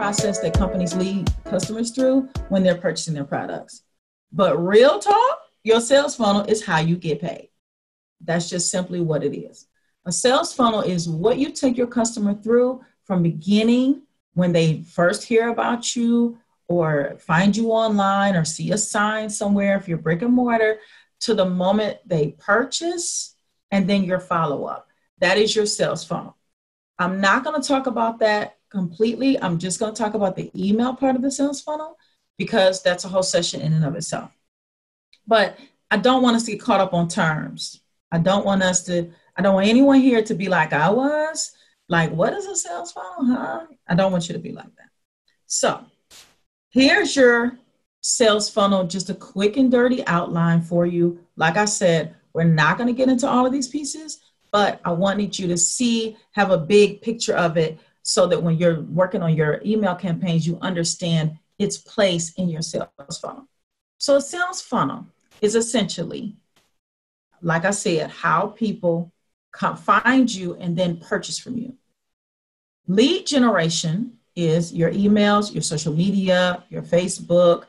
process that companies lead customers through when they're purchasing their products. But real talk, your sales funnel is how you get paid. That's just simply what it is. A sales funnel is what you take your customer through from beginning when they first hear about you or find you online or see a sign somewhere if you're brick and mortar to the moment they purchase and then your follow up. That is your sales funnel. I'm not going to talk about that completely. I'm just going to talk about the email part of the sales funnel because that's a whole session in and of itself. But I don't want us to get caught up on terms. I don't want us to, I don't want anyone here to be like I was, like, what is a sales funnel, huh? I don't want you to be like that. So here's your sales funnel, just a quick and dirty outline for you. Like I said, we're not going to get into all of these pieces, but I wanted you to see, have a big picture of it so that when you're working on your email campaigns, you understand its place in your sales funnel. So, a sales funnel is essentially, like I said, how people come find you and then purchase from you. Lead generation is your emails, your social media, your Facebook.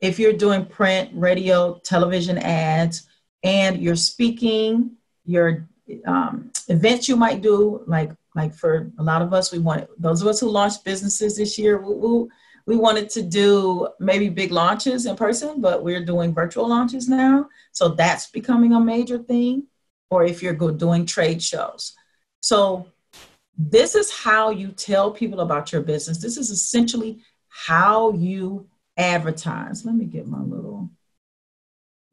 If you're doing print, radio, television ads, and you're speaking, your um, events you might do, like like for a lot of us, we want those of us who launched businesses this year. We, we, we wanted to do maybe big launches in person, but we're doing virtual launches now. So that's becoming a major thing. Or if you're doing trade shows. So this is how you tell people about your business. This is essentially how you advertise. Let me get my little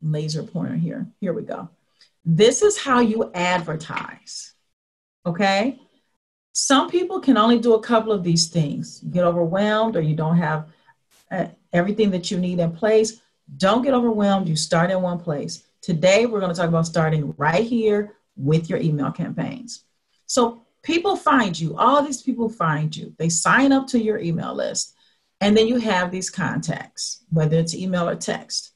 laser pointer here. Here we go. This is how you advertise. Okay? Some people can only do a couple of these things. You get overwhelmed or you don't have uh, everything that you need in place. Don't get overwhelmed. You start in one place. Today, we're going to talk about starting right here with your email campaigns. So, people find you, all these people find you. They sign up to your email list, and then you have these contacts, whether it's email or text.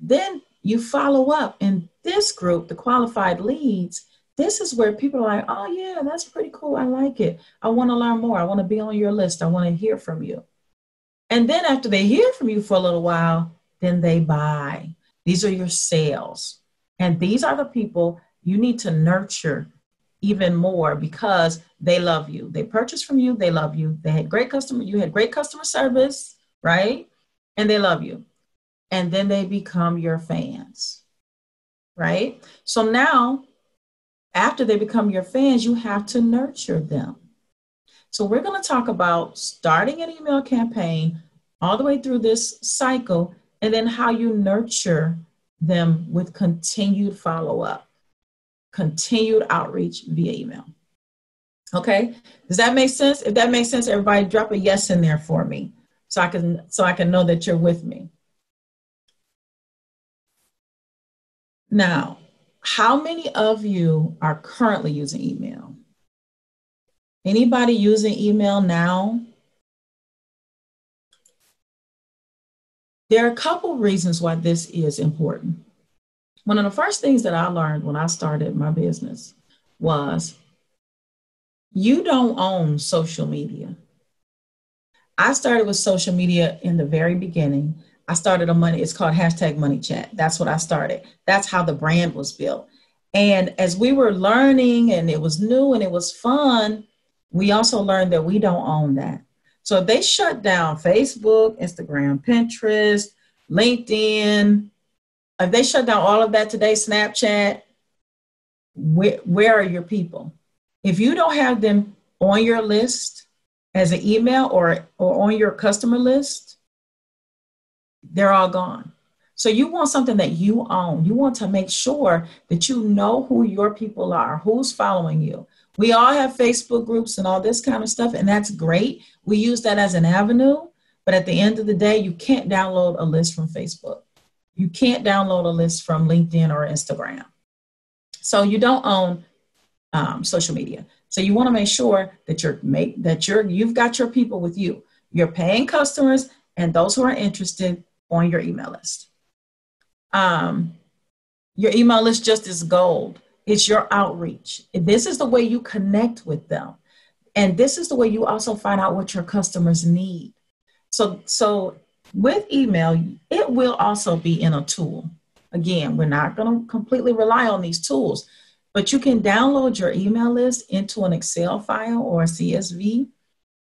Then you follow up in this group, the qualified leads. This is where people are like, oh, yeah, that's pretty cool. I like it. I want to learn more. I want to be on your list. I want to hear from you. And then after they hear from you for a little while, then they buy. These are your sales. And these are the people you need to nurture even more because they love you. They purchased from you, they love you. They had great customer, you had great customer service, right? And they love you. And then they become your fans, right? So now, after they become your fans, you have to nurture them. So we're going to talk about starting an email campaign all the way through this cycle and then how you nurture them with continued follow up continued outreach via email. Okay, does that make sense? If that makes sense, everybody drop a yes in there for me so I can so I can know that you're with me. Now, how many of you are currently using email? Anybody using email now? There are a couple reasons why this is important one of the first things that I learned when I started my business was you don't own social media. I started with social media in the very beginning. I started a money, it's called hashtag money chat. That's what I started. That's how the brand was built. And as we were learning and it was new and it was fun, we also learned that we don't own that. So they shut down Facebook, Instagram, Pinterest, LinkedIn, if they shut down all of that today, Snapchat, where, where are your people? If you don't have them on your list as an email or, or on your customer list, they're all gone. So you want something that you own. You want to make sure that you know who your people are, who's following you. We all have Facebook groups and all this kind of stuff, and that's great. We use that as an avenue, but at the end of the day, you can't download a list from Facebook. You can't download a list from LinkedIn or Instagram. So you don't own um, social media. So you want to make sure that you're make that you're you've got your people with you, You're paying customers, and those who are interested on your email list. Um, your email list just is gold. It's your outreach. This is the way you connect with them. And this is the way you also find out what your customers need. So, so with email, it will also be in a tool. Again, we're not going to completely rely on these tools, but you can download your email list into an Excel file or a CSV.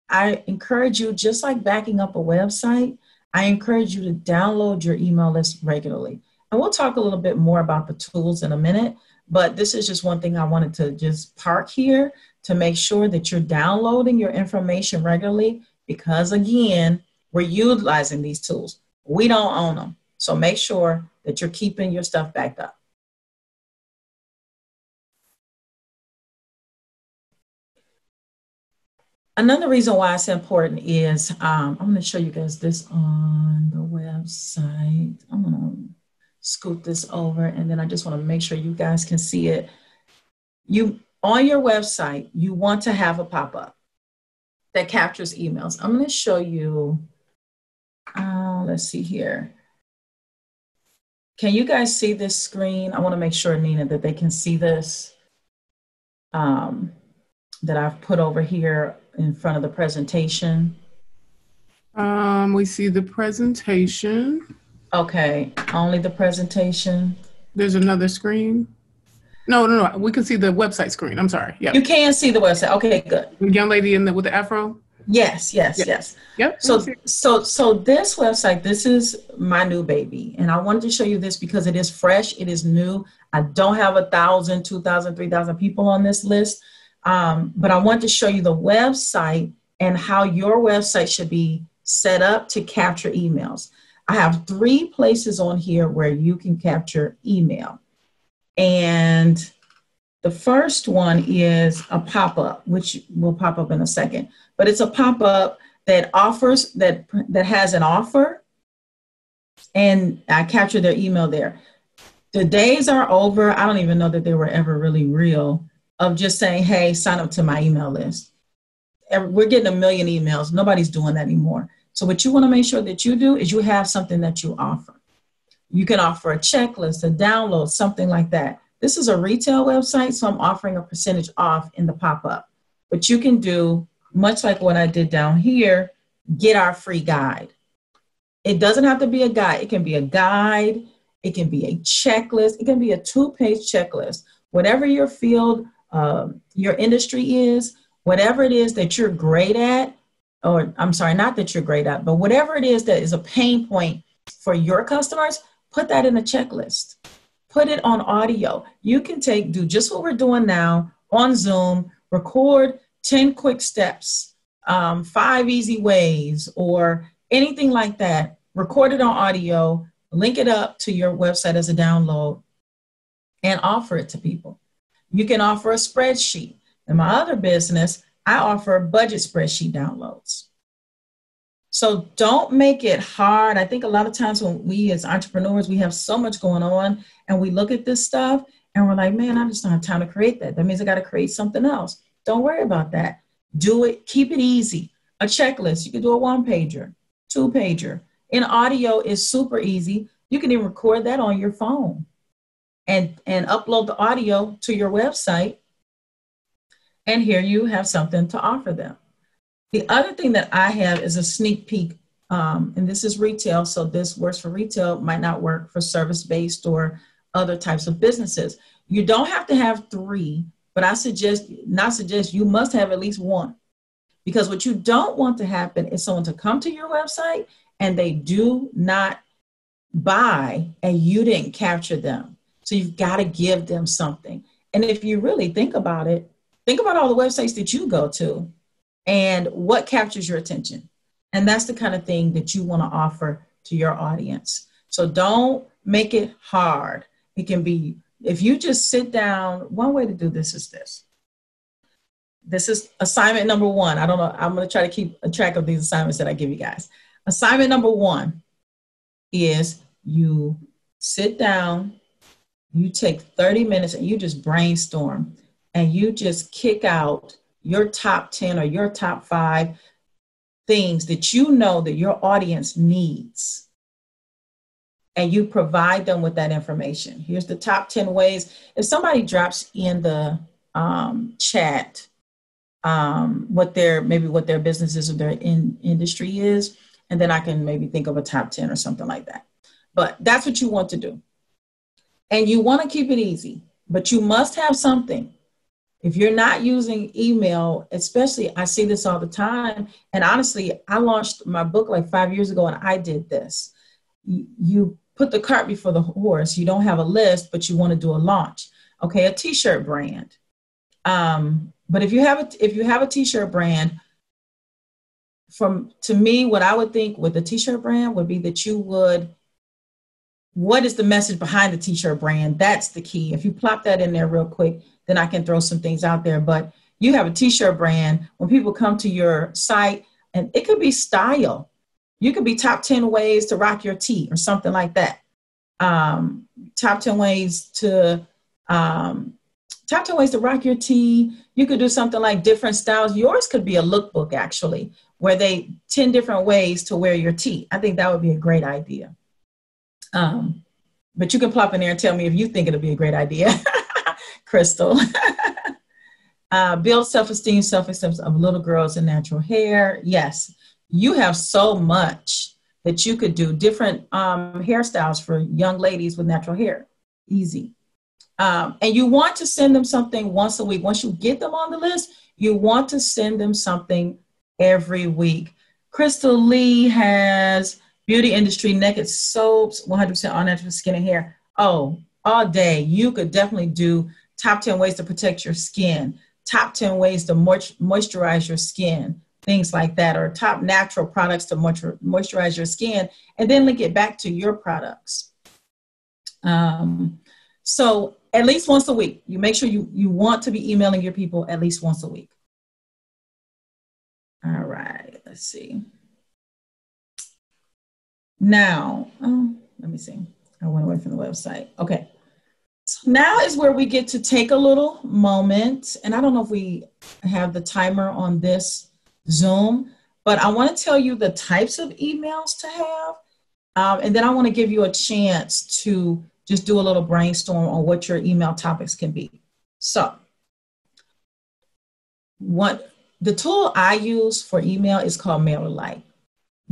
I encourage you, just like backing up a website, I encourage you to download your email list regularly. And we'll talk a little bit more about the tools in a minute, but this is just one thing I wanted to just park here to make sure that you're downloading your information regularly because, again, we're utilizing these tools. We don't own them. So make sure that you're keeping your stuff backed up. Another reason why it's important is um, I'm going to show you guys this on the website. I'm going to scoot this over and then I just want to make sure you guys can see it. You on your website, you want to have a pop-up that captures emails. I'm going to show you uh, let's see here. Can you guys see this screen? I want to make sure, Nina, that they can see this um, that I've put over here in front of the presentation. Um, we see the presentation. Okay, only the presentation. There's another screen. No, no, no. We can see the website screen. I'm sorry. Yeah. You can see the website. Okay, good. The young lady in the with the afro. Yes, yes, yep. yes. Yep. So so so this website, this is my new baby. And I wanted to show you this because it is fresh, it is new. I don't have a thousand, two thousand, three thousand people on this list. Um, but I want to show you the website and how your website should be set up to capture emails. I have three places on here where you can capture email. And the first one is a pop up, which will pop up in a second. But it's a pop-up that offers that that has an offer. And i capture their email there. The days are over. I don't even know that they were ever really real of just saying hey sign up to my email list. We're getting a million emails. Nobody's doing that anymore. So what you want to make sure that you do is you have something that you offer. You can offer a checklist a download something like that. This is a retail website so i'm offering a percentage off in the pop-up. But you can do much like what I did down here, get our free guide. It doesn't have to be a guide, it can be a guide, it can be a checklist, it can be a two page checklist. Whatever your field, um, your industry is, whatever it is that you're great at, or I'm sorry, not that you're great at, but whatever it is that is a pain point for your customers, put that in a checklist. Put it on audio. You can take, do just what we're doing now on Zoom, record 10 quick steps, um, five easy ways, or anything like that, record it on audio, link it up to your website as a download, and offer it to people. You can offer a spreadsheet. In my other business, I offer budget spreadsheet downloads. So don't make it hard. I think a lot of times when we as entrepreneurs, we have so much going on and we look at this stuff and we're like, man, I just don't have time to create that. That means I got to create something else. Don't worry about that. Do it, keep it easy. A checklist, you can do a one pager, two pager. In audio is super easy. You can even record that on your phone and, and upload the audio to your website. And here you have something to offer them. The other thing that I have is a sneak peek, um, and this is retail, so this works for retail, might not work for service based or other types of businesses. You don't have to have three but I suggest, not suggest, you must have at least one. Because what you don't want to happen is someone to come to your website and they do not buy and you didn't capture them. So you've got to give them something. And if you really think about it, think about all the websites that you go to and what captures your attention. And that's the kind of thing that you want to offer to your audience. So don't make it hard. It can be if you just sit down, one way to do this is this. This is assignment number one. I don't know. I'm going to try to keep a track of these assignments that I give you guys. Assignment number one is you sit down, you take 30 minutes and you just brainstorm and you just kick out your top 10 or your top five things that you know that your audience needs and you provide them with that information. Here's the top 10 ways. If somebody drops in the um, chat um, what their maybe what their business is or their in, industry is, and then I can maybe think of a top ten or something like that. But that's what you want to do, and you want to keep it easy. But you must have something. If you're not using email, especially, I see this all the time. And honestly, I launched my book like five years ago, and I did this. You put the cart before the horse. You don't have a list, but you want to do a launch. Okay, a t-shirt brand. Um, but if you have a if you have a t-shirt brand, from to me, what I would think with a t-shirt brand would be that you would what is the message behind the t-shirt brand? That's the key. If you plop that in there real quick, then I can throw some things out there. But you have a t-shirt brand, when people come to your site, and it could be style. You could be top 10 ways to rock your tee or something like that. Um, top 10 ways to um, top 10 ways to rock your tee. You could do something like different styles. Yours could be a lookbook actually, where they 10 different ways to wear your tee. I think that would be a great idea. Um, but you can plop in there and tell me if you think it'll be a great idea, Crystal. uh, build self-esteem, self-acceptance of little girls in natural hair. Yes, you have so much that you could do different um, hairstyles for young ladies with natural hair. Easy. Um, and you want to send them something once a week. Once you get them on the list, you want to send them something every week. Crystal Lee has beauty industry naked soaps, 100% all natural skin and hair. Oh, all day. You could definitely do top 10 ways to protect your skin, top 10 ways to moisturize your skin, things like that, or top natural products to moisturize your skin, and then link it back to your products. Um, so at least once a week. You make sure you, you want to be emailing your people at least once a week. All right, let's see. Now, oh, let me see. I went away from the website. Okay. So now is where we get to take a little moment. And I don't know if we have the timer on this Zoom, but I want to tell you the types of emails to have. Um, and then I want to give you a chance to just do a little brainstorm on what your email topics can be. So, what the tool I use for email is called MailerLite.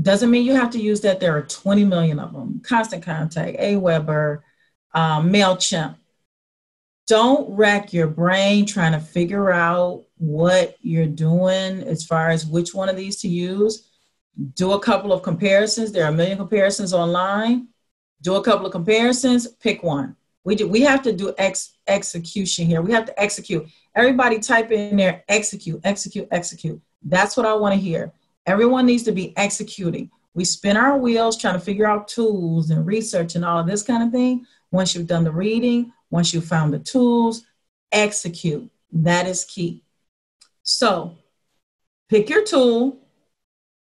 Doesn't mean you have to use that. There are 20 million of them. Constant Contact, Aweber, um, MailChimp. Don't rack your brain trying to figure out what you're doing as far as which one of these to use. Do a couple of comparisons. There are a million comparisons online do a couple of comparisons, pick one. We do, we have to do ex, execution here. We have to execute. Everybody type in there, execute, execute, execute. That's what I want to hear. Everyone needs to be executing. We spin our wheels trying to figure out tools and research and all of this kind of thing. Once you've done the reading, once you've found the tools, execute. That is key. So pick your tool.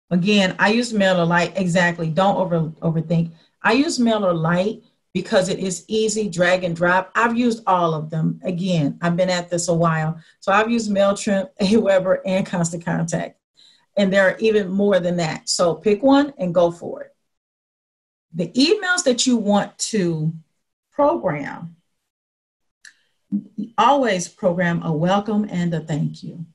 Again, I use MailerLite. Exactly. Don't over overthink. I use MailerLite because it is easy, drag and drop. I've used all of them. Again, I've been at this a while. So I've used MailChimp, Aweber, and Constant Contact. And there are even more than that. So pick one and go for it. The emails that you want to program, always program a welcome and a thank you.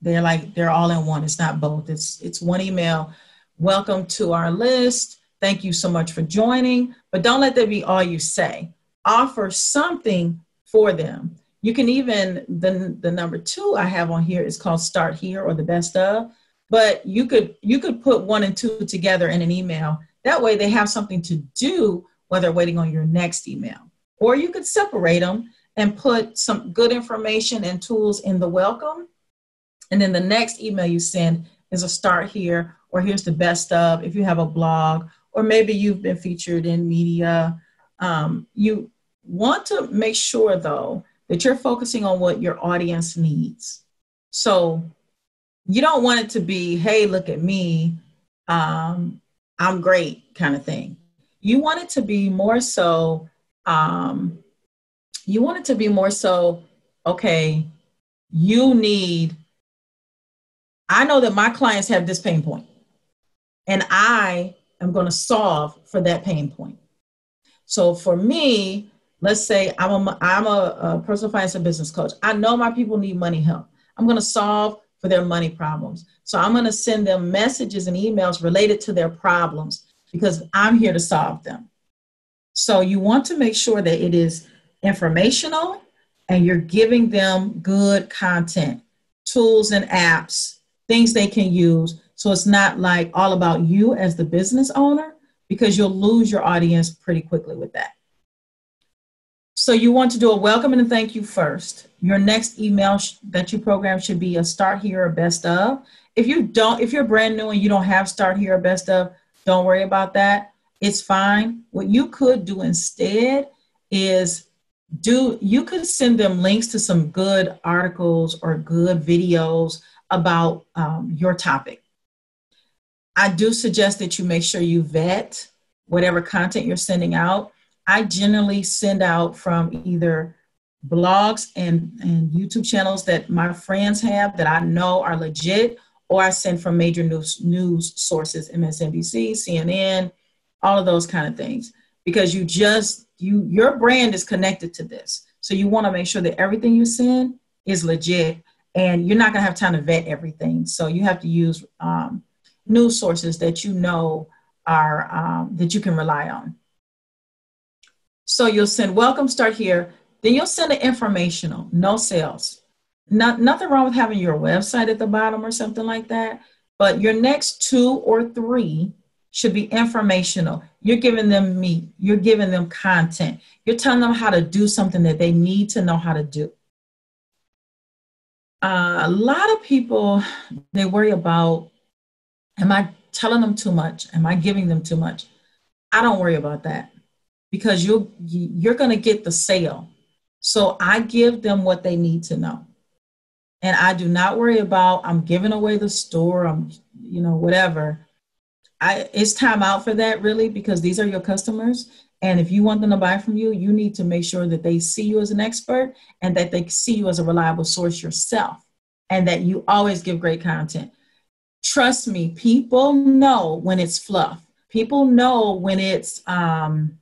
They're like, they're all in one. It's not both. It's it's one email. Welcome to our list Thank you so much for joining, but don't let that be all you say. Offer something for them. You can even, the, the number two I have on here is called Start Here or the Best of, but you could, you could put one and two together in an email. That way they have something to do while they're waiting on your next email. Or you could separate them and put some good information and tools in the welcome. And then the next email you send is a start here, or here's the best of if you have a blog or maybe you've been featured in media. Um, you want to make sure, though, that you're focusing on what your audience needs. So you don't want it to be, hey, look at me, um, I'm great kind of thing. You want it to be more so, um, you want it to be more so, okay, you need, I know that my clients have this pain point, and I am going to solve for that pain point. So for me, let's say I'm a, I'm a, a personal finance and business coach. I know my people need money help. I'm going to solve for their money problems. So I'm going to send them messages and emails related to their problems because I'm here to solve them. So you want to make sure that it is informational and you're giving them good content, tools and apps, things they can use. So it's not like all about you as the business owner because you'll lose your audience pretty quickly with that. So you want to do a welcome and a thank you first. Your next email sh- that you program should be a start here or best of. If you don't, if you're brand new and you don't have start here or best of, don't worry about that. It's fine. What you could do instead is do you could send them links to some good articles or good videos about um, your topic. I do suggest that you make sure you vet whatever content you're sending out. I generally send out from either blogs and, and YouTube channels that my friends have that I know are legit, or I send from major news, news sources, MSNBC, CNN, all of those kind of things. Because you just, you your brand is connected to this. So you want to make sure that everything you send is legit and you're not going to have time to vet everything. So you have to use um, news sources that you know are um, that you can rely on. So you'll send welcome, start here. Then you'll send an informational, no sales. Not, nothing wrong with having your website at the bottom or something like that. But your next two or three should be informational. You're giving them meat, you're giving them content, you're telling them how to do something that they need to know how to do. Uh, a lot of people they worry about am I telling them too much? Am I giving them too much? I don't worry about that because you'll you're going to get the sale. So I give them what they need to know. And I do not worry about I'm giving away the store, I'm you know whatever. I it's time out for that really because these are your customers and if you want them to buy from you, you need to make sure that they see you as an expert and that they see you as a reliable source yourself and that you always give great content. Trust me, people know when it's fluff. People know when it's um,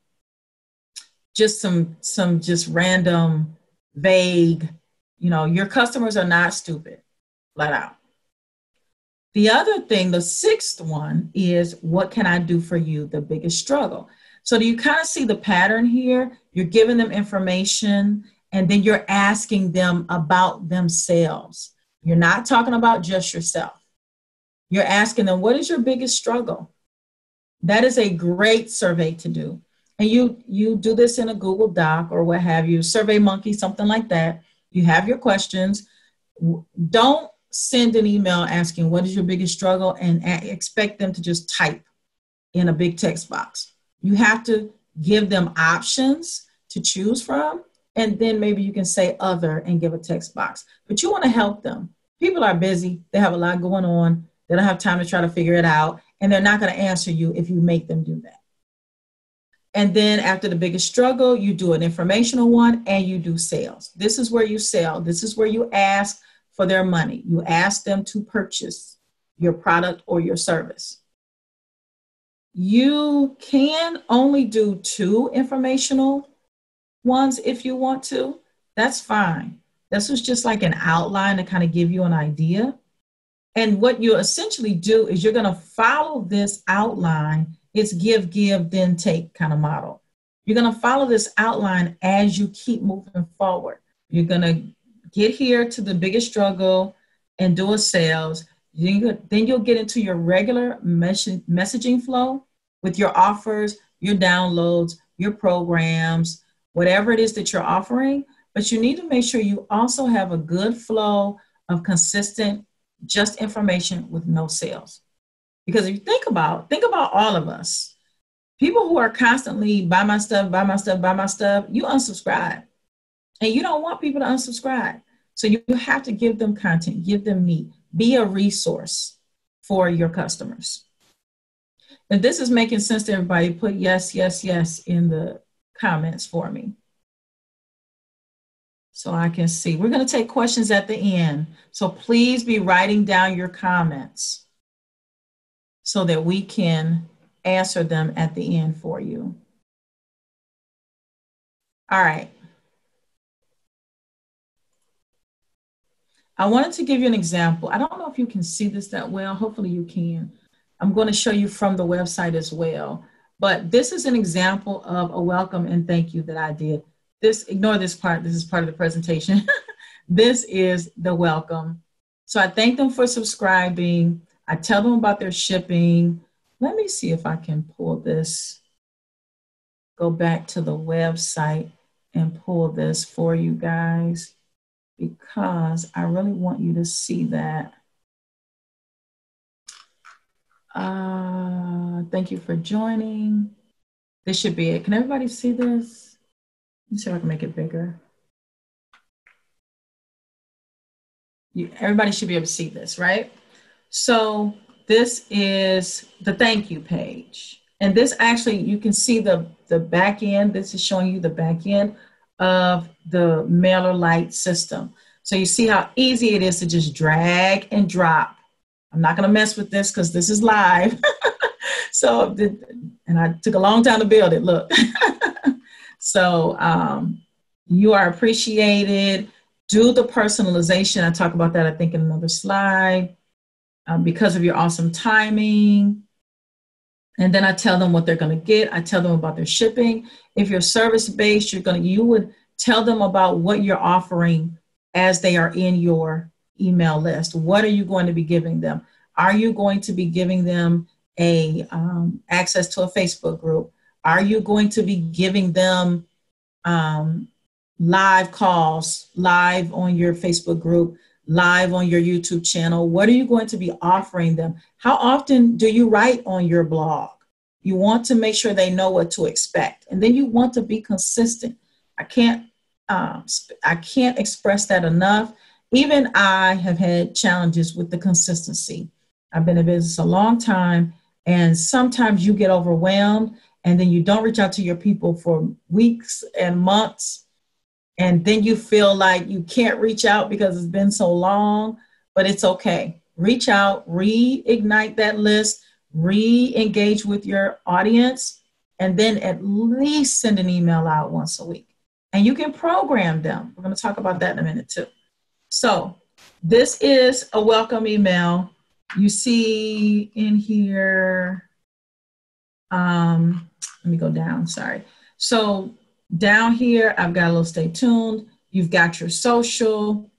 just some some just random vague, you know, your customers are not stupid, flat out. The other thing, the sixth one is what can I do for you? The biggest struggle. So do you kind of see the pattern here? You're giving them information and then you're asking them about themselves. You're not talking about just yourself. You're asking them, what is your biggest struggle? That is a great survey to do. And you you do this in a Google Doc or what have you, Survey Monkey, something like that. You have your questions. Don't send an email asking what is your biggest struggle and expect them to just type in a big text box. You have to give them options to choose from, and then maybe you can say other and give a text box. But you want to help them. People are busy, they have a lot going on, they don't have time to try to figure it out, and they're not going to answer you if you make them do that. And then after the biggest struggle, you do an informational one and you do sales. This is where you sell. This is where you ask for their money. You ask them to purchase your product or your service. You can only do two informational ones if you want to. That's fine. This was just like an outline to kind of give you an idea. And what you essentially do is you're going to follow this outline. It's give, give, then take kind of model. You're going to follow this outline as you keep moving forward. You're going to get here to the biggest struggle and do a sales. Then you'll get into your regular messaging flow with your offers, your downloads, your programs, whatever it is that you're offering. But you need to make sure you also have a good flow of consistent, just information with no sales. Because if you think about, think about all of us, people who are constantly buy my stuff, buy my stuff, buy my stuff, you unsubscribe. And you don't want people to unsubscribe. So you have to give them content, give them meat, be a resource for your customers. If this is making sense to everybody, put yes, yes, yes in the comments for me. So I can see. We're going to take questions at the end. So please be writing down your comments so that we can answer them at the end for you. All right. I wanted to give you an example. I don't know if you can see this that well. Hopefully you can. I'm going to show you from the website as well. But this is an example of a welcome and thank you that I did. This, ignore this part. This is part of the presentation. this is the welcome. So I thank them for subscribing. I tell them about their shipping. Let me see if I can pull this, go back to the website and pull this for you guys because I really want you to see that. Uh, thank you for joining. This should be it. Can everybody see this? Let me see if I can make it bigger. You, everybody should be able to see this, right? So this is the thank you page. And this actually, you can see the, the back end. This is showing you the back end of the MailerLite system. So you see how easy it is to just drag and drop. I'm not going to mess with this because this is live. so, and I took a long time to build it. Look. so um, you are appreciated. Do the personalization. I talk about that, I think, in another slide. Um, because of your awesome timing. And then I tell them what they're going to get. I tell them about their shipping. If you're service based, you're going to, you would tell them about what you're offering as they are in your email list. What are you going to be giving them? Are you going to be giving them a um, access to a Facebook group? Are you going to be giving them um, live calls, live on your Facebook group, live on your YouTube channel? What are you going to be offering them? How often do you write on your blog? You want to make sure they know what to expect, and then you want to be consistent. I can't, um, I can't express that enough. Even I have had challenges with the consistency. I've been in business a long time, and sometimes you get overwhelmed, and then you don't reach out to your people for weeks and months and then you feel like you can't reach out because it's been so long, but it's okay. Reach out, reignite that list, re engage with your audience, and then at least send an email out once a week. And you can program them. We're going to talk about that in a minute too. So, this is a welcome email. You see in here, um, let me go down, sorry. So, down here, I've got a little stay tuned. You've got your social.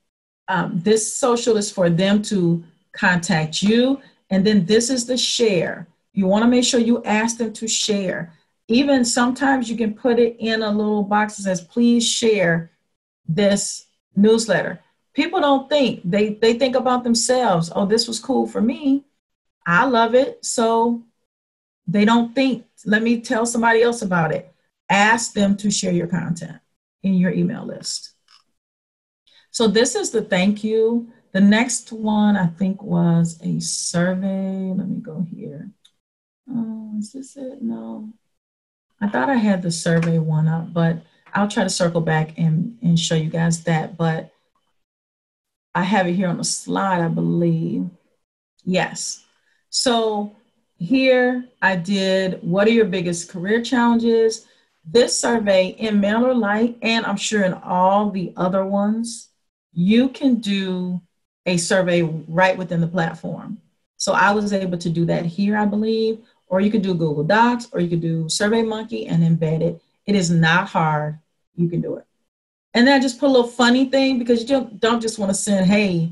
Um, this social is for them to contact you. And then this is the share. You want to make sure you ask them to share. Even sometimes you can put it in a little box that says, please share this newsletter. People don't think, they, they think about themselves. Oh, this was cool for me. I love it. So they don't think, let me tell somebody else about it ask them to share your content in your email list. So this is the thank you. The next one I think was a survey. Let me go here. Oh, is this it? No. I thought I had the survey one up, but I'll try to circle back and, and show you guys that. But I have it here on the slide, I believe. Yes. So here I did what are your biggest career challenges? This survey in MailerLite, and I'm sure in all the other ones, you can do a survey right within the platform. So I was able to do that here, I believe, or you could do Google Docs, or you could do SurveyMonkey and embed it. It is not hard. You can do it. And then I just put a little funny thing because you don't, don't just want to send, hey,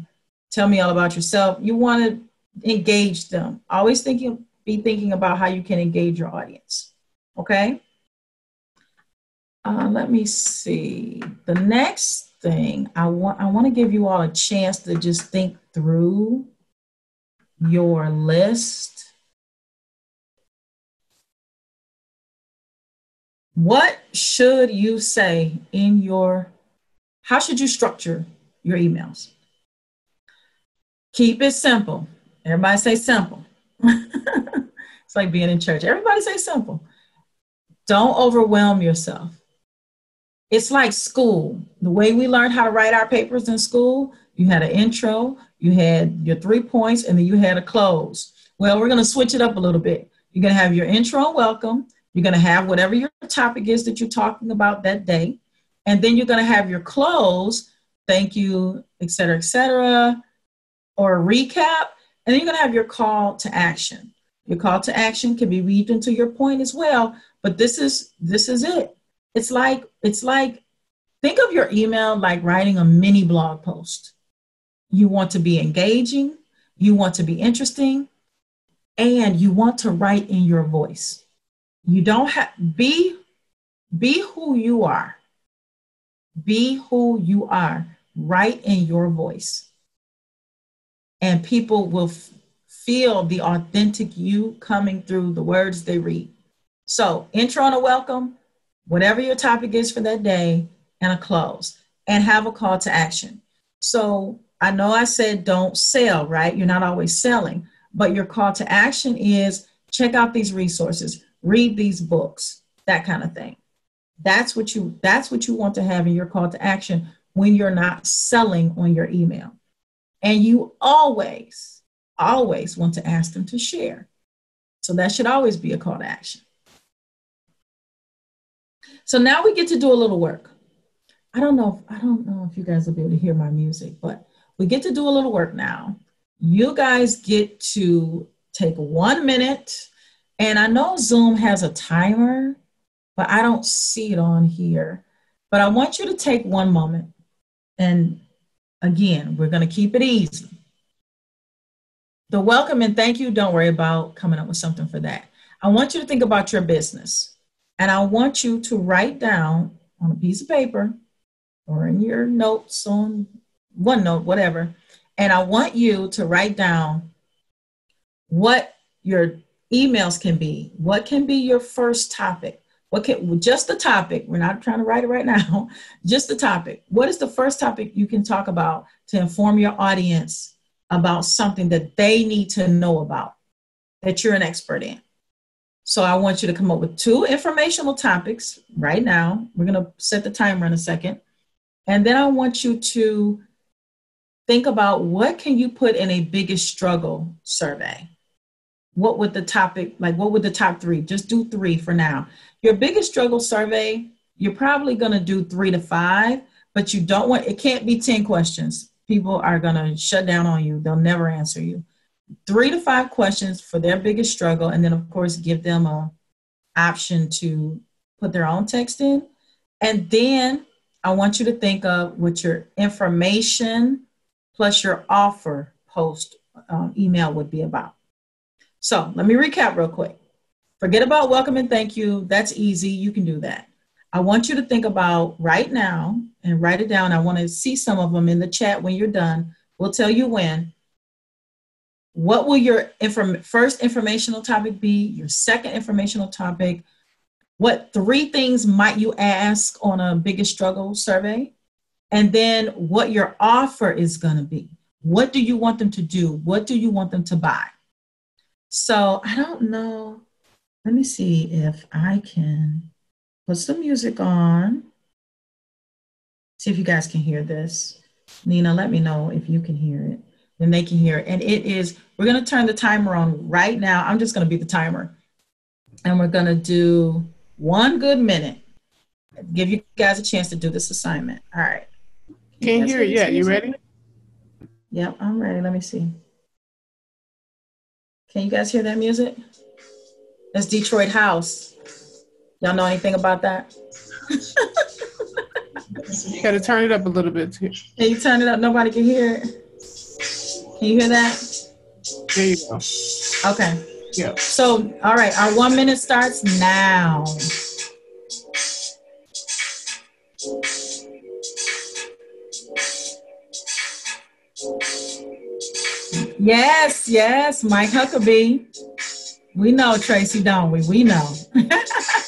tell me all about yourself. You want to engage them. Always thinking, be thinking about how you can engage your audience. Okay. Uh, let me see. The next thing I want I want to give you all a chance to just think through your list. What should you say in your how should you structure your emails? Keep it simple. Everybody say simple. it's like being in church. Everybody say simple. Don't overwhelm yourself it's like school. The way we learned how to write our papers in school, you had an intro, you had your three points, and then you had a close. Well, we're going to switch it up a little bit. You're going to have your intro and welcome. You're going to have whatever your topic is that you're talking about that day. And then you're going to have your close, thank you, et cetera, et cetera, or a recap. And then you're going to have your call to action. Your call to action can be weaved into your point as well, but this is this is it. It's like it's like think of your email like writing a mini blog post. You want to be engaging, you want to be interesting, and you want to write in your voice. You don't have be be who you are. Be who you are. Write in your voice. And people will f- feel the authentic you coming through the words they read. So, intro and a welcome, whatever your topic is for that day, and a close, and have a call to action. So, I know I said don't sell, right? You're not always selling, but your call to action is check out these resources, read these books, that kind of thing. That's what you that's what you want to have in your call to action when you're not selling on your email. And you always always want to ask them to share. So that should always be a call to action. So now we get to do a little work. I don't know if I don't know if you guys will be able to hear my music, but we get to do a little work now. You guys get to take one minute, and I know Zoom has a timer, but I don't see it on here. But I want you to take one moment, and again, we're going to keep it easy. The welcome and thank you, don't worry about coming up with something for that. I want you to think about your business, and I want you to write down on a piece of paper or in your notes on OneNote, whatever. And I want you to write down what your emails can be. What can be your first topic? What can just the topic? We're not trying to write it right now. Just the topic. What is the first topic you can talk about to inform your audience about something that they need to know about that you're an expert in? So I want you to come up with two informational topics right now. We're going to set the timer in a second. And then I want you to think about what can you put in a biggest struggle survey? What would the topic like what would the top three? Just do three for now. Your biggest struggle survey you're probably going to do three to five but you don't want it can't be 10 questions. People are going to shut down on you. They'll never answer you three to five questions for their biggest struggle and then of course give them a option to put their own text in and then i want you to think of what your information plus your offer post um, email would be about. So let me recap real quick. Forget about welcome and thank you. That's easy. You can do that. I want you to think about right now and write it down. I want to see some of them in the chat when you're done. We'll tell you when. What will your inform- first informational topic be? Your second informational topic? What three things might you ask on a biggest struggle survey? and then what your offer is going to be. What do you want them to do? What do you want them to buy? So I don't know. Let me see if I can put some music on. See if you guys can hear this. Nina, let me know if you can hear it. Then they can hear it. And it is, we're going to turn the timer on right now. I'm just going to be the timer. And we're going to do one good minute. Give you guys a chance to do this assignment. All right. Can't hear it yet. You ready? Yep, I'm ready. Let me see. Can you guys hear that music? That's Detroit House. Y'all know anything about that? you gotta turn it up a little bit too. Can you turn it up? Nobody can hear it. Can you hear that? There you go. Okay. Yeah. So, all right, our one minute starts now. Yes, yes, Mike Huckaby. We know Tracy, don't we? We know.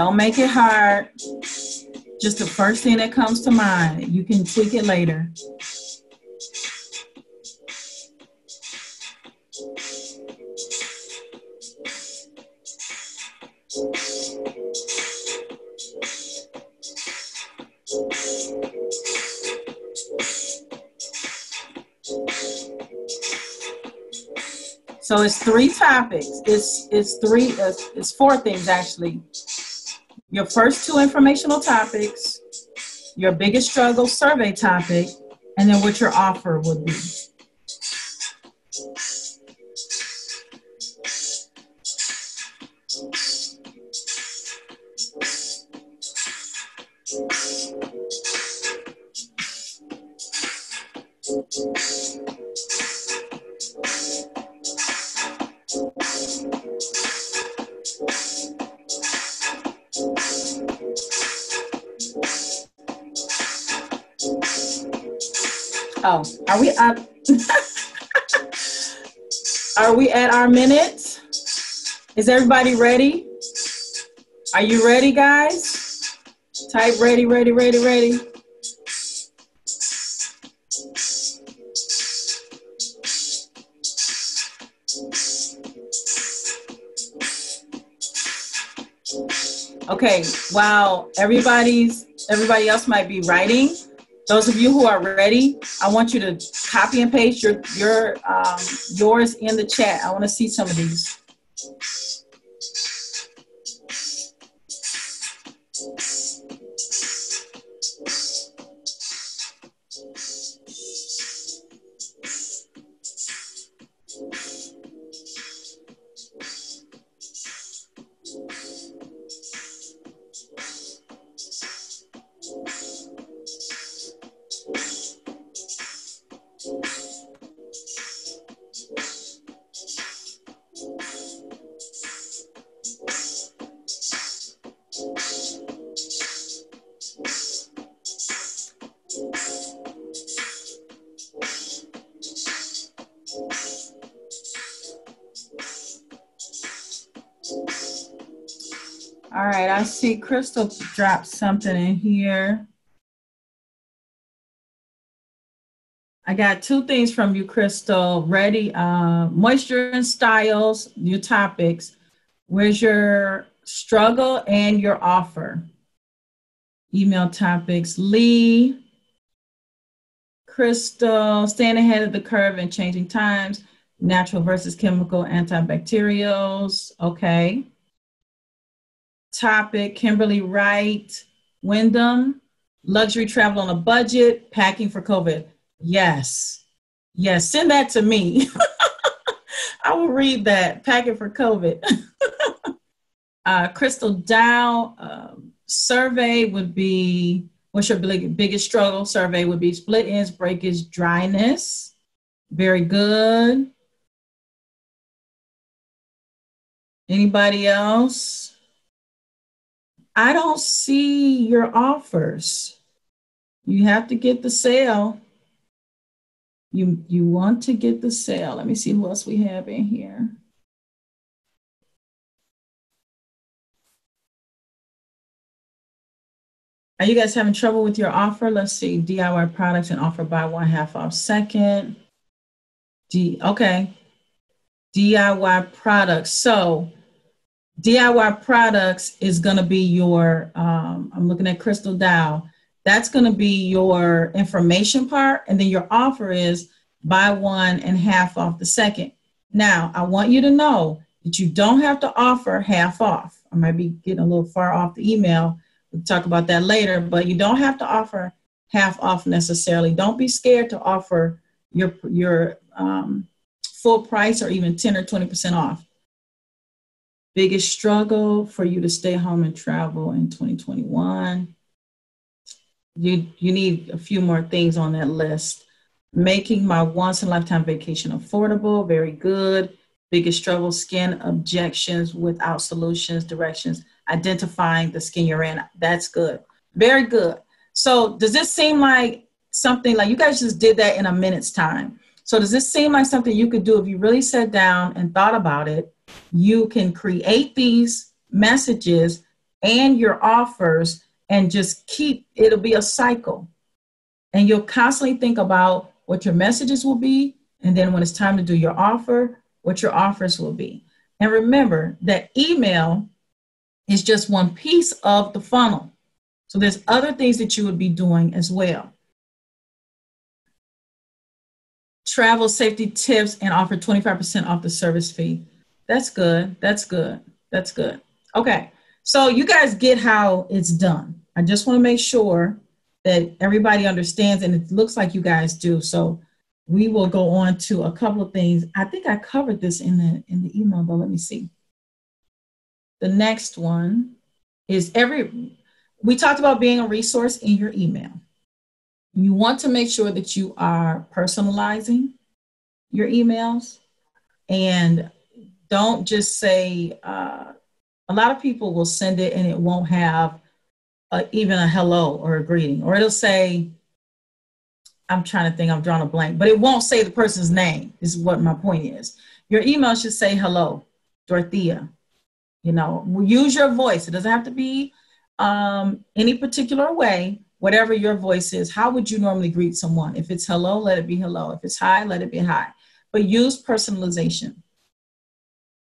Don't make it hard. Just the first thing that comes to mind. You can tweak it later. So it's three topics. It's it's three. It's, it's four things actually. Your first two informational topics, your biggest struggle survey topic, and then what your offer would be. Are we at our minute? Is everybody ready? Are you ready, guys? Type ready, ready, ready, ready. Okay, while everybody's everybody else might be writing, those of you who are ready, I want you to copy and paste your your um, yours in the chat. I want to see some of these. All right, I see Crystal dropped something in here. I got two things from you, Crystal. Ready, uh, moisture and styles, new topics. Where's your struggle and your offer? Email topics. Lee, Crystal, staying ahead of the curve and changing times. Natural versus chemical antibacterials. Okay topic, Kimberly Wright, Wyndham, luxury travel on a budget, packing for COVID. Yes. Yes, send that to me. I will read that, packing for COVID. uh, Crystal Dow, um, survey would be what's your big, biggest struggle? Survey would be split ends, breakage, dryness. Very good. Anybody else? I don't see your offers. You have to get the sale. You you want to get the sale. Let me see who else we have in here. Are you guys having trouble with your offer? Let's see. DIY products and offer buy one half off second. D okay. DIY products. So DIY products is going to be your, um, I'm looking at Crystal Dow. That's going to be your information part. And then your offer is buy one and half off the second. Now, I want you to know that you don't have to offer half off. I might be getting a little far off the email. We'll talk about that later, but you don't have to offer half off necessarily. Don't be scared to offer your, your um, full price or even 10 or 20% off biggest struggle for you to stay home and travel in 2021 you you need a few more things on that list. Making my once in a lifetime vacation affordable very good. Biggest struggle skin objections without solutions directions identifying the skin you're in. That's good. Very good. So does this seem like something like you guys just did that in a minute's time? So does this seem like something you could do if you really sat down and thought about it you can create these messages and your offers and just keep it'll be a cycle. And you'll constantly think about what your messages will be and then when it's time to do your offer what your offers will be. And remember that email is just one piece of the funnel. So there's other things that you would be doing as well. Travel safety tips and offer 25% off the service fee. That's good. That's good. That's good. Okay. So you guys get how it's done. I just want to make sure that everybody understands and it looks like you guys do. So we will go on to a couple of things. I think I covered this in the in the email, but let me see. The next one is every we talked about being a resource in your email. You want to make sure that you are personalizing your emails and don't just say, uh, a lot of people will send it and it won't have a, even a hello or a greeting, or it'll say, I'm trying to think, I'm drawing a blank, but it won't say the person's name, is what my point is. Your email should say, hello, Dorethia. You know, use your voice. It doesn't have to be um, any particular way, whatever your voice is, how would you normally greet someone? If it's hello, let it be hello. If it's hi, let it be hi. But use personalization.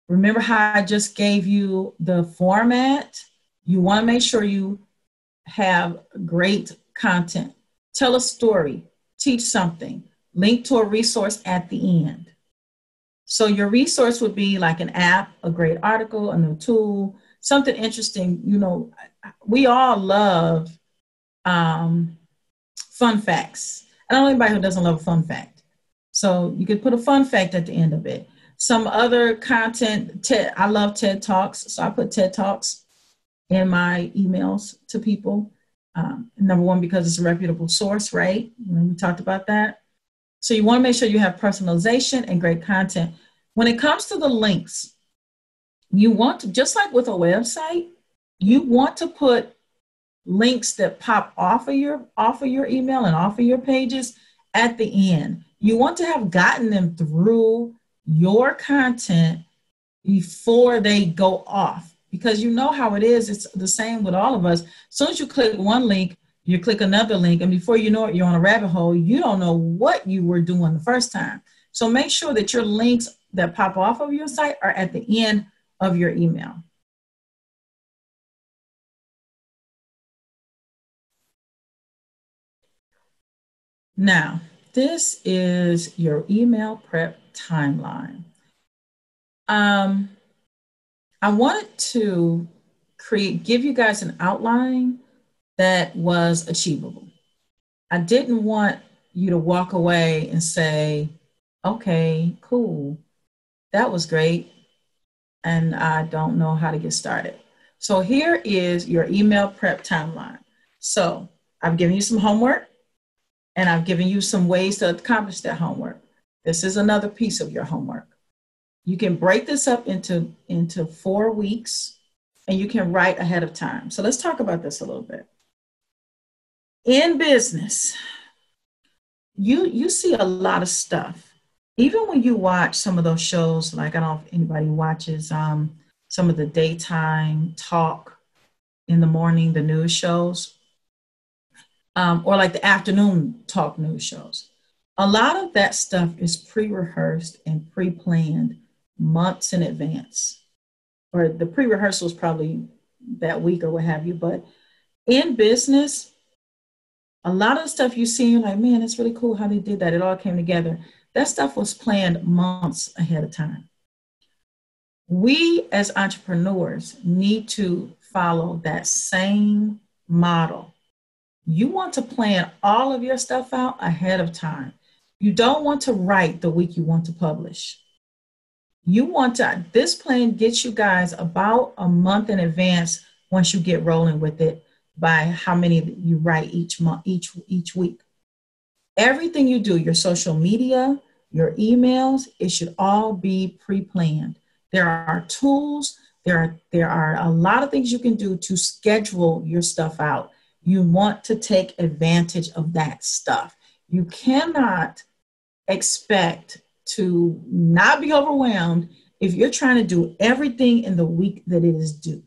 Remember how I just gave you the format? You want to make sure you have great content. Tell a story, teach something, link to a resource at the end. So your resource would be like an app, a great article, a new tool, something interesting. You know, we all love um, fun facts. I don't know anybody who doesn't love a fun fact. So you could put a fun fact at the end of it. Some other content, TED, I love TED Talks, so I put TED Talks in my emails to people. Um, number one, because it's a reputable source, right? we talked about that. So you want to make sure you have personalization and great content. When it comes to the links, you want to, just like with a website, you want to put links that pop off of your off of your email and off of your pages at the end. You want to have gotten them through your content before they go off because you know how it is. It's the same with all of us. As soon as you click one link, you click another link, and before you know it, you're on a rabbit hole. You don't know what you were doing the first time. So make sure that your links that pop off of your site are at the end of your email. Now, this is your email prep timeline. Um, I wanted to create, give you guys an outline that was achievable. I didn't want you to walk away and say, okay, cool, that was great, and I don't know how to get started. So here is your email prep timeline. So I've given you some homework and I've given you some ways to accomplish that homework. This is another piece of your homework. You can break this up into, into four weeks and you can write ahead of time. So let's talk about this a little bit. In business, you you see a lot of stuff. Even when you watch some of those shows, like I don't know if anybody watches um, some of the daytime talk in the morning, the news shows um, or like the afternoon talk news shows. A lot of that stuff is pre rehearsed and pre planned months in advance, or the pre rehearsal is probably that week or what have you. But in business, a lot of stuff you see, you're like, man, it's really cool how they did that. It all came together. That stuff was planned months ahead of time. We as entrepreneurs need to follow that same model you want to plan all of your stuff out ahead of time. You don't want to write the week you want to publish. You want to, this plan gets you guys about a month in advance once you get rolling with it by how many you write each month, each, each week. Everything you do, your social media, your emails, it should all be pre-planned. There are tools, there are, there are a lot of things you can do to schedule your stuff out you want to take advantage of that stuff. You cannot expect to not be overwhelmed if you're trying to do everything in the week that it is due.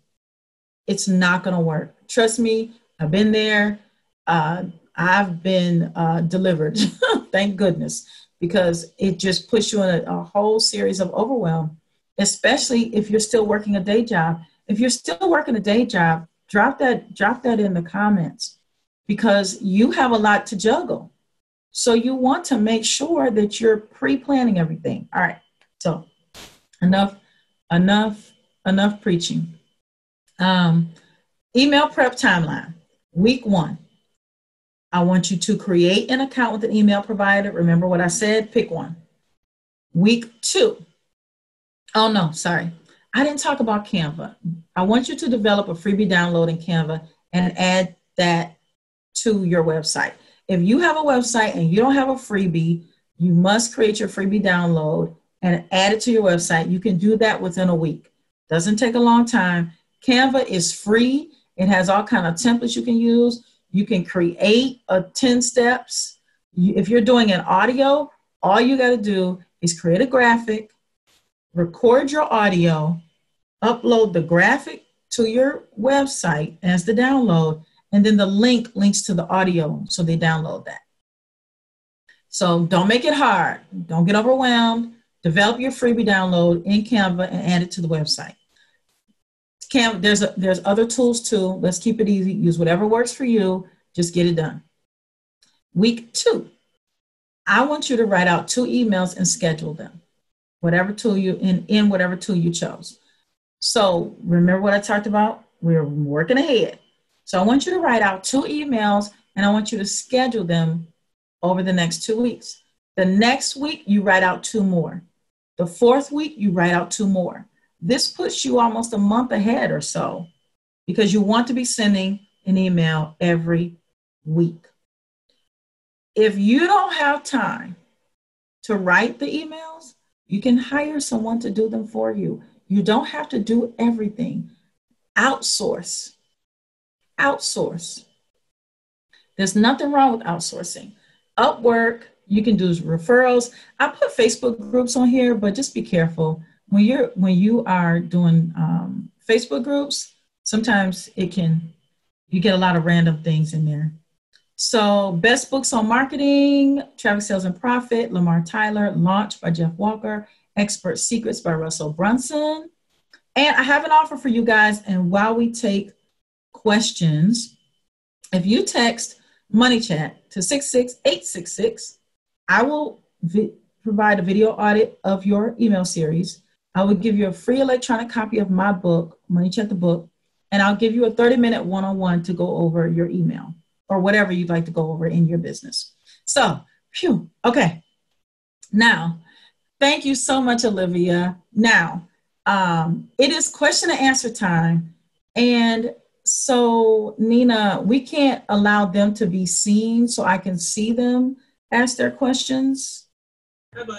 It's not going to work. Trust me, I've been there. Uh, I've been uh, delivered, thank goodness, because it just puts you in a, a whole series of overwhelm, especially if you're still working a day job. If you're still working a day job, drop that drop that in the comments because you have a lot to juggle So you want to make sure that you're pre-planning everything. All right. So enough, enough, enough preaching. Um, email prep timeline. Week one. I want you to create an account with an email provider. Remember what I said? Pick one. Week two. Oh no, sorry. I didn't talk about Canva. I want you to develop a freebie download in Canva and add that to your website. If you have a website and you don't have a freebie, you must create your freebie download and add it to your website. You can do that within a week. Doesn't take a long time. Canva is free. It has all kind of templates you can use. You can create a 10 steps. If you're doing an audio, all you got to do is create a graphic, record your audio, upload the graphic to your website as the download, and then the link links to the audio so they download that. So don't make it hard. Don't get overwhelmed. Develop your freebie download in Canva and add it to the website. Canva, there's a, there's other tools too. Let's keep it easy. Use whatever works for you. Just get it done. Week two, I want you to write out two emails and schedule them. Whatever tool you in in whatever tool you chose. So remember what I talked about? We're working ahead. So I want you to write out two emails and I want you to schedule them over the next two weeks. The next week, you write out two more. The fourth week, you write out two more. This puts you almost a month ahead or so because you want to be sending an email every week. If you don't have time to write the emails, you can hire someone to do them for you. You don't have to do everything. Outsource outsource. There's nothing wrong with outsourcing. Upwork, you can do referrals. I put Facebook groups on here, but just be careful when you're when you are doing um, Facebook groups. Sometimes it can you get a lot of random things in there. So, best books on marketing: Traffic, Sales, and Profit, Lamar Tyler, Launch by Jeff Walker, Expert Secrets by Russell Brunson. And I have an offer for you guys. And while we take questions, if you text Money Chat to 66866, I will vi- provide a video audit of your email series. I will give you a free electronic copy of my book, Money Chat the book, and I'll give you a 30 minute one on one to go over your email or whatever you'd like to go over in your business. So, phew, okay. Now, thank you so much, Olivia. Now, um, it is question and answer time. And so Nina, we can't allow them to be seen so I can see them ask their questions.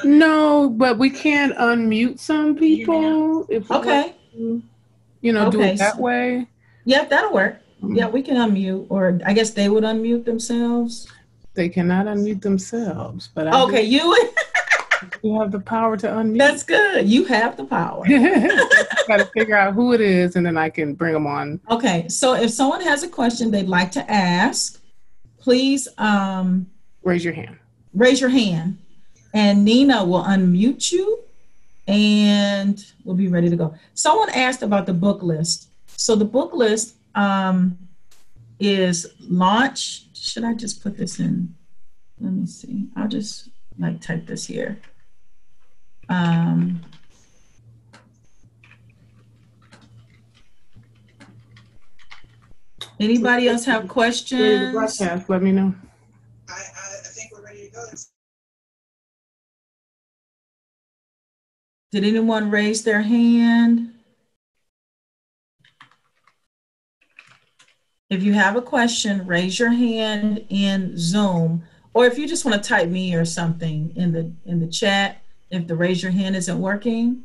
No, but we can unmute some people. If okay. To, you know, okay. do it that way. Yeah, that'll work. Mm-hmm. Yeah, we can unmute, or I guess they would unmute themselves. They cannot unmute themselves, but I okay, do. you. You have the power to unmute. That's good. You have the power. Got to figure out who it is, and then I can bring them on. Okay. So if someone has a question they'd like to ask, please um, raise your hand. Raise your hand, and Nina will unmute you, and we'll be ready to go. Someone asked about the book list. So the book list um, is launch. Should I just put this in? Let me see. I'll just like type this here. Um, anybody else have questions? Broadcast, let me know. I, I think we're ready to go. Did anyone raise their hand? If you have a question, raise your hand in Zoom, or if you just want to type me or something in the in the chat, if the raise your hand isn't working.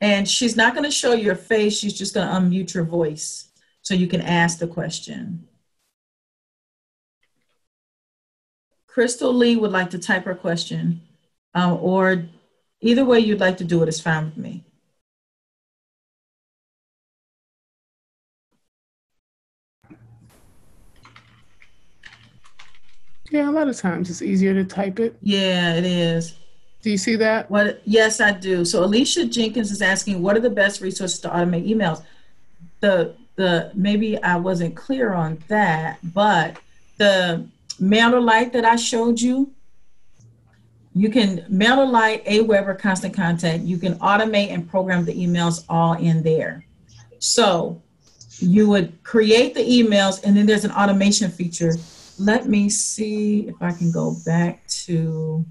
And she's not going to show your face, she's just going to unmute your voice so you can ask the question. Crystal Lee would like to type her question, um, or either way you'd like to do it is fine with me. Yeah, a lot of times it's easier to type it. Yeah, it is. Do you see that? What? Yes, I do. So Alicia Jenkins is asking, what are the best resources to automate emails? The the maybe I wasn't clear on that, but the MailerLite that I showed you. You can MailerLite, Aweber, Constant Contact. You can automate and program the emails all in there. So you would create the emails, and then there's an automation feature. Let me see if I can go back to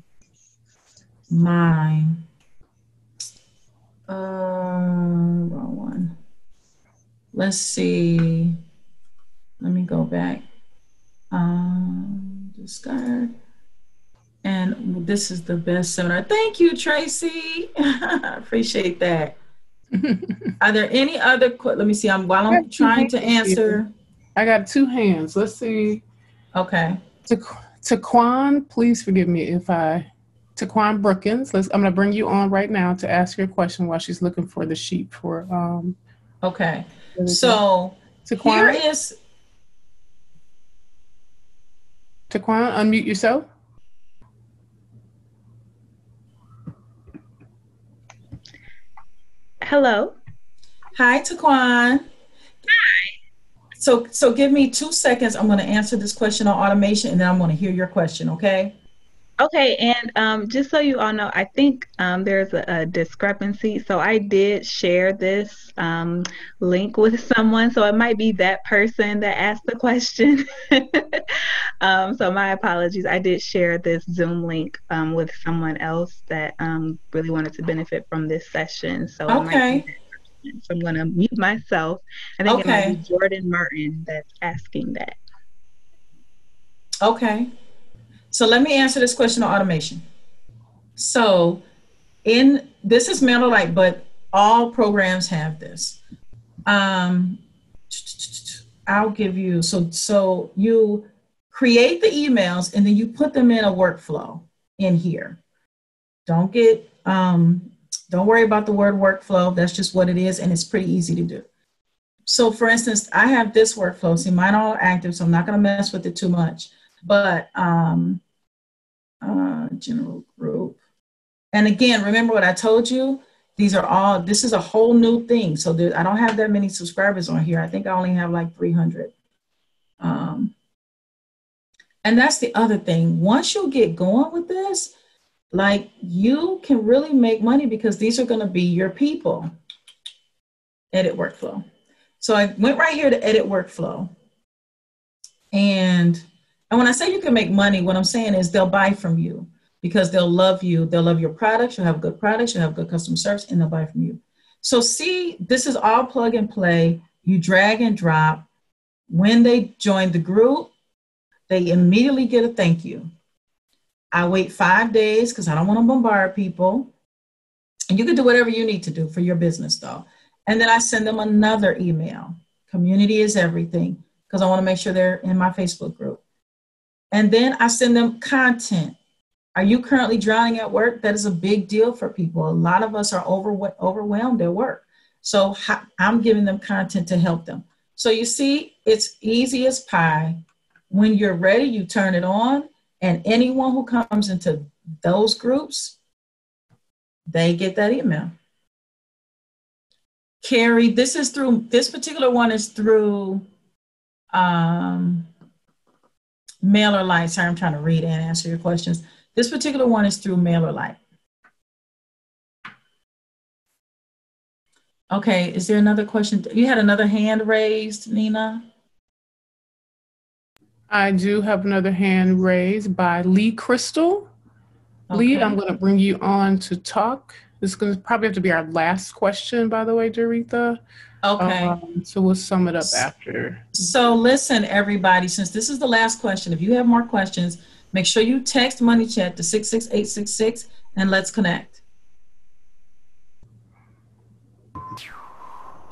mine. Uh, wrong one. Let's see. Let me go back. Um, discard. And this is the best seminar. Thank you, Tracy. I appreciate that. Are there any other? Let me see. I'm while I'm trying to answer. I got two hands. Let's see. Okay. Ta- Taquan, please forgive me if I. Taquan Brookins, let's. I'm gonna bring you on right now to ask your question while she's looking for the sheet for. Um, Okay. So Taquan, is Taquan, unmute yourself. Hello. hi Taquan. So so give me two seconds. I'm going to answer this question on automation, and then I'm going to hear your question. Okay. Okay, and um, just so you all know, I think um, there's a, a discrepancy. So I did share this um, link with someone, so it might be that person that asked the question. um, so my apologies. I did share this Zoom link um, with someone else that um, really wanted to benefit from this session. So it might be Okay. So I'm going to mute myself. I think it might be Jordan Martin that's asking that. Okay. So let me answer this question on automation. So in this is MailerLite, but all programs have this. Um, I'll give you so so you create the emails and then you put them in a workflow in here. Don't get um, don't worry about the word workflow. That's just what it is, and it's pretty easy to do. So for instance, I have this workflow. See, mine are all active, so I'm not gonna mess with it too much but um, uh, general group. And again, remember what I told you? These are all, this is a whole new thing. So there, I don't have that many subscribers on here. I think I only have like 300. Um, and that's the other thing. Once you get going with this, like you can really make money because these are going to be your people. Edit workflow. So I went right here to edit workflow. And and when I say you can make money, what I'm saying is they'll buy from you because they'll love you. They'll love your products. You'll have good products. You'll have good customer service, and they'll buy from you. So see, this is all plug and play. You drag and drop. When they join the group, they immediately get a thank you. I wait five days because I don't want to bombard people. And you can do whatever you need to do for your business, though. And then I send them another email. Community is everything because I want to make sure they're in my Facebook group. And then I send them content. Are you currently drowning at work? That is a big deal for people. A lot of us are over, overwhelmed at work. So I'm giving them content to help them. So you see, it's easy as pie. When you're ready, you turn it on, and anyone who comes into those groups, they get that email. Carrie, this is through, this particular one is through um, light. Sorry, I'm trying to read and answer your questions. This particular one is through MailerLite. Okay, is there another question? You had another hand raised, Nina? I do have another hand raised by Lee Crystal. Lee, I'm going to bring you on to talk. This is going to probably have to be our last question, by the way, Dorethia. Okay. Um, so we'll sum it up after. So listen, everybody, since this is the last question, if you have more questions, make sure you text Money Chat to 66866 and let's connect.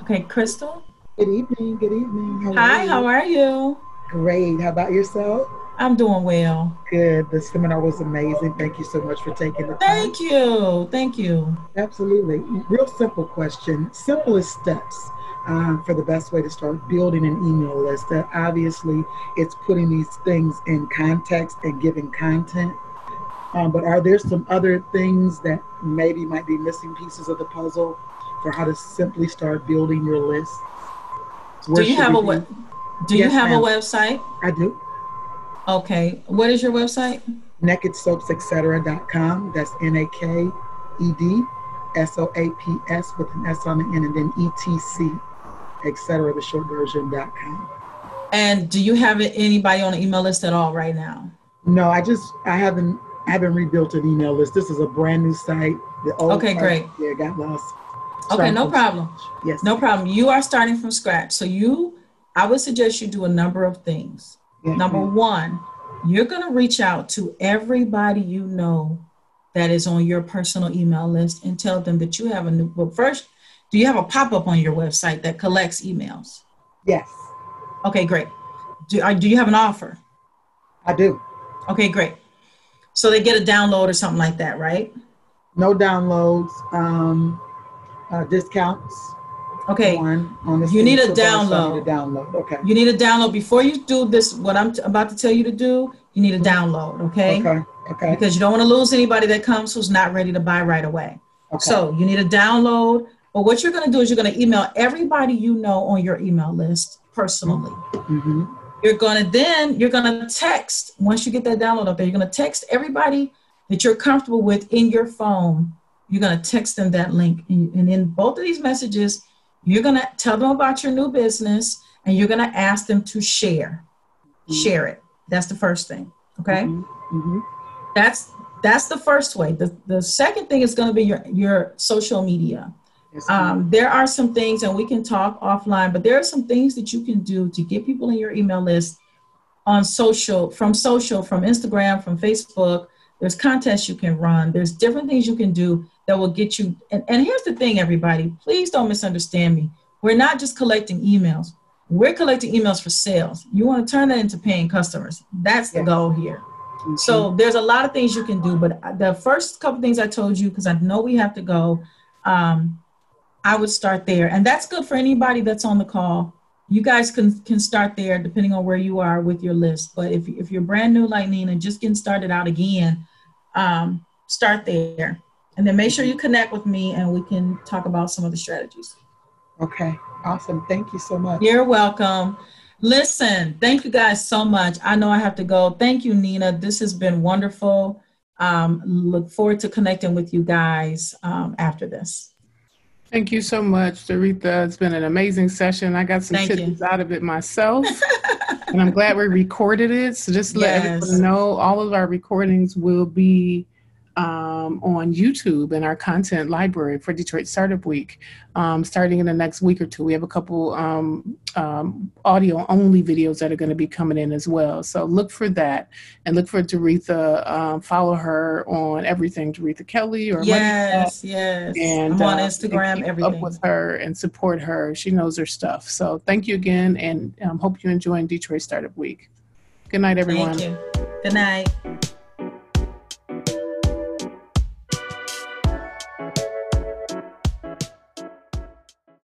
Okay, Crystal. Good evening. Good evening. How Hi, are how are you? Great. How about yourself? I'm doing well. Good. The seminar was amazing. Thank you so much for taking the time. Thank you. Thank you. Absolutely. Real simple question. Simplest steps um, for the best way to start building an email list. Uh, obviously, it's putting these things in context and giving content. Um, but are there some other things that maybe might be missing pieces of the puzzle for how to simply start building your list? Where Do you have a we do you Yes, have a website? I do. Okay. What is your website? nakedsoapsetc.com. That's N A K E D S O A P S with an S on the end and then E T C, etc. The short version.com. And do you have anybody on the email list at all right now? No, I just I haven't I haven't rebuilt an email list. This is a brand new site. The old Okay, site, great. Yeah, got lost. Okay, no problem. Yes. No problem. You are starting from scratch. So you, I would suggest you do a number of things. Yeah, Number one, you're going to reach out to everybody you know that is on your personal email list and tell them that you have a new. Well, first, do you have a pop up on your website that collects emails? Yes, Okay, great. Do, uh, do you have an offer? I do. Okay, great. So they get a download or something like that, right? No downloads. Um, uh, discounts. Okay. On the You need a download. download. Okay. You need a download before you do this. What I'm t- about to tell you to do, you need a download, okay? Okay. Okay. Because you don't want to lose anybody that comes who's not ready to buy right away. Okay. So you need a download. But what you're going to do is you're going to email everybody you know on your email list personally. Mm-hmm. You're going to then you're going to text once you get that download up there. You're going to text everybody that you're comfortable with in your phone. You're going to text them that link, and in both of these messages, you're going to tell them about your new business, and you're going to ask them to share. Share it. That's the first thing. Okay? Hmm that's that's the first way. The, the second thing is going to be your your social media. Yes, um, there are some things and we can talk offline but there are some things that you can do to get people in your email list on social from social from instagram from facebook. There's contests you can run. There's different things you can do that will get you and, and here's the thing everybody please don't misunderstand me we're not just collecting emails we're collecting emails for sales you want to turn that into paying customers that's the Yes. goal here Mhm. so there's a lot of things you can do, but the first couple things I told you, because I know we have to go, um, I would start there, and that's good for anybody that's on the call. You guys can can start there, depending on where you are with your list. But if if you're brand new like Nina, just getting started out again, um, start there, and then make sure you connect with me, and we can talk about some of the strategies. Okay. Awesome. Thank you so much. You're welcome. Listen, thank you guys so much. I know I have to go. Thank you, Nina. This has been wonderful. Um, look forward to connecting with you guys um, after this. Thank you so much, Dorethia. It's been an amazing session. I got some Thank you. tidbits out of it myself, and I'm glad we recorded it. So just to let Yes. everyone know, all of our recordings will be um, on YouTube in our content library for Detroit Startup Week, um, starting in the next week or two. We have a couple um, um, audio only videos that are going to be coming in as well. So look for that and look for Dorethia. Um, follow her on everything, Dorethia Kelly or Yes, yes. and I'm on uh, Instagram, everything. up with her and support her. She knows her stuff. So thank you again, and um, hope you enjoy Detroit Startup Week. Good night, everyone. Thank you. Good night.